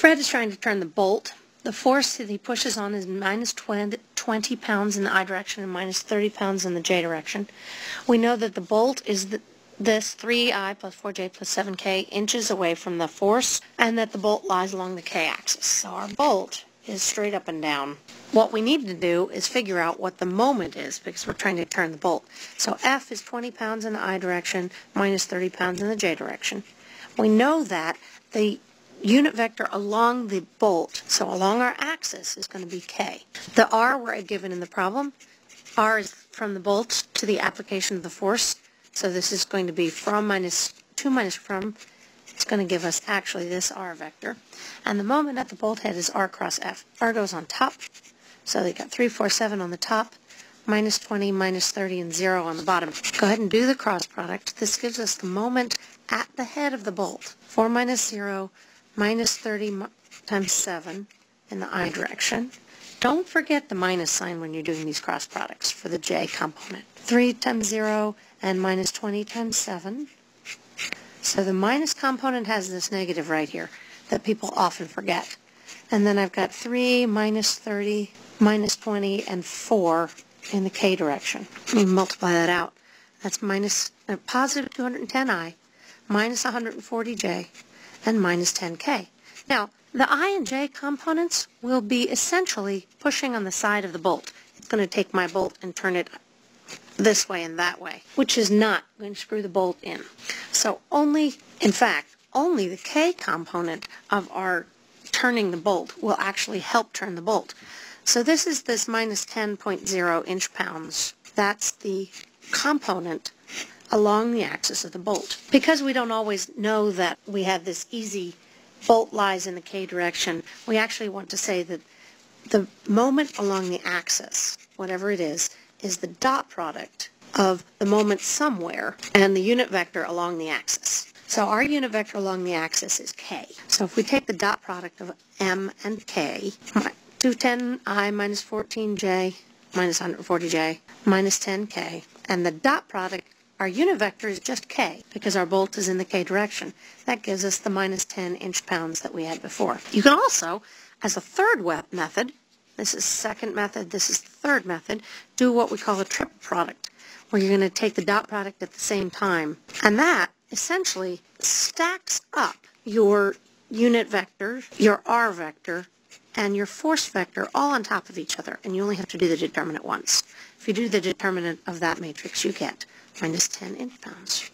Fred is trying to turn the bolt. The force that he pushes on is minus 20, 20 pounds in the I direction and minus 30 pounds in the J direction. We know that the bolt is this 3i plus 4j plus 7k inches away from the force and that the bolt lies along the k axis. So our bolt is straight up and down. What we need to do is figure out what the moment is because we're trying to turn the bolt. So F is 20 pounds in the I direction minus 30 pounds in the J direction. We know that the unit vector along the bolt, so along our axis, is going to be k. The r we're given in the problem. r is from the bolt to the application of the force. So this is going to be from minus 2 minus from. It's going to give us actually this r vector. And the moment at the bolt head is r cross f. r goes on top. So they got 3, 4, 7 on the top, minus 20, minus 30, and 0 on the bottom. Go ahead and do the cross product. This gives us the moment at the head of the bolt. 4 minus 0 minus 30 times 7 in the i direction. Don't forget the minus sign when you're doing these cross products for the j component. 3 times 0 and minus 20 times 7. So the minus component has this negative right here that people often forget. And then I've got 3 minus 30 minus 20 and 4 in the k direction. Let me multiply that out. That's minus, uh, positive 210i minus 140j and minus 10k. Now, the I and J components will be essentially pushing on the side of the bolt. It's going to take my bolt and turn it this way and that way, which is not going to screw the bolt in. So only, in fact, only the K component of our turning the bolt will actually help turn the bolt. So this is this minus 10.0 inch pounds. That's the component along the axis of the bolt. Because we don't always know that we have this easy bolt lies in the k direction, we actually want to say that the moment along the axis, whatever it is, is the dot product of the moment somewhere and the unit vector along the axis. So our unit vector along the axis is k. So if we take the dot product of m and k, 210i minus 14j minus 140j minus 10k, and the dot product our unit vector is just k because our bolt is in the k direction. That gives us the minus 10 inch-pounds that we had before. You can also, as a third method, this is second method, this is the third method, do what we call a triple product, where you're going to take the dot product at the same time. And that essentially stacks up your unit vector, your r vector, and your force vector all on top of each other, and you only have to do the determinant once. If you do the determinant of that matrix, you get minus 10 inch pounds.